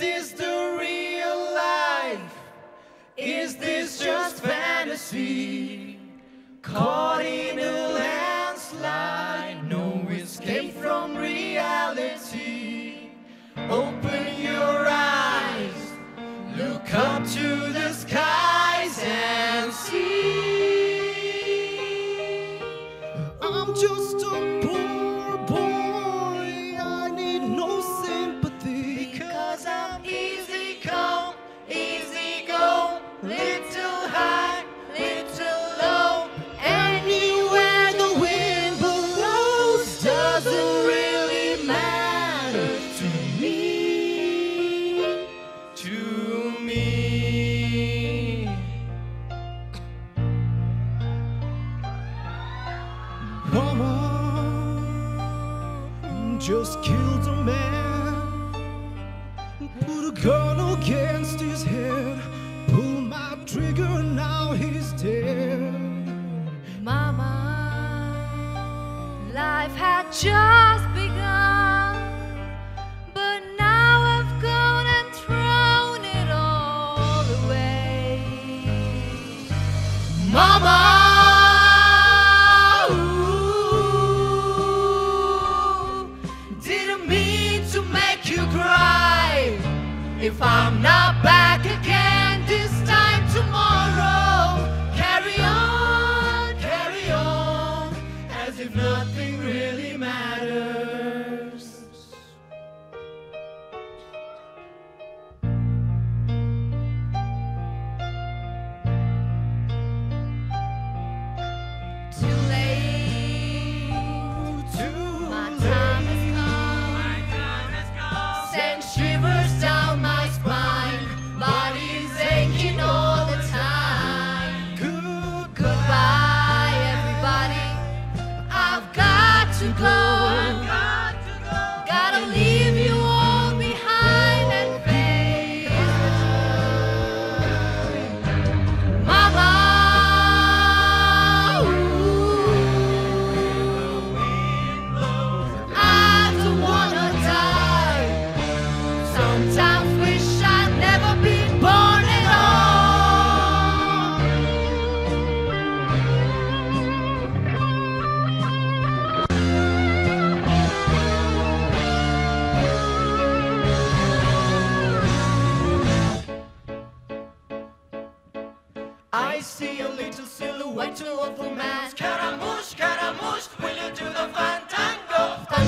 this the real life? Is this just fantasy? Caught in a landslide, no escape from reality. Open your eyes, look up to the skies and see. I'm just a poor Mama just killed a man. Put a gun against his head. Pull my trigger, now he's dead. Mama, life had just begun, but now I've gone and thrown it all away. Mama, If I'm not back again this time tomorrow, carry on, carry on, as if nothing really matters. Got to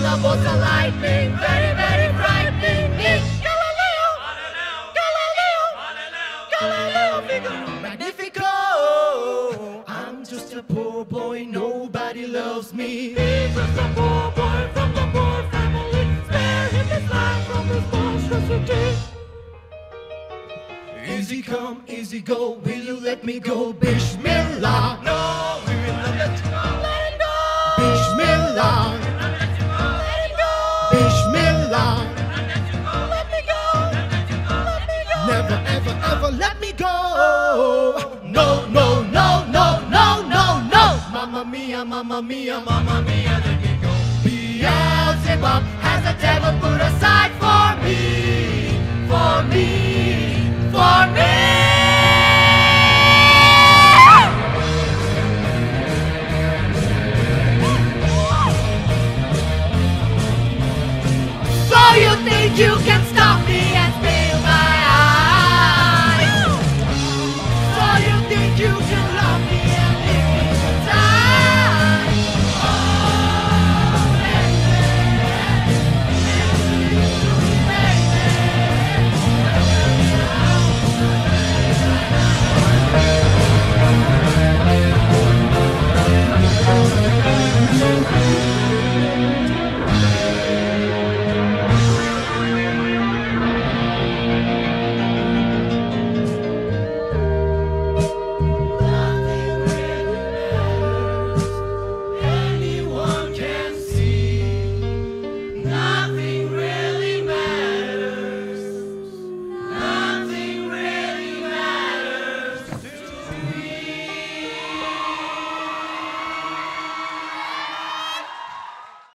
Thunderbolts and lightning, very, very frightening me. Galileo, Galileo, Galileo, Figaro. Magnifico! I'm just a poor boy, nobody loves me. He's just a poor boy from the poor family. Spare him his life from this monstrosity. Easy come, easy go, will you let me go? Bismillah! Never, ever, ever let me go. No, no, no, no, no, no, no! Mamma mia, mamma mia, mamma mia,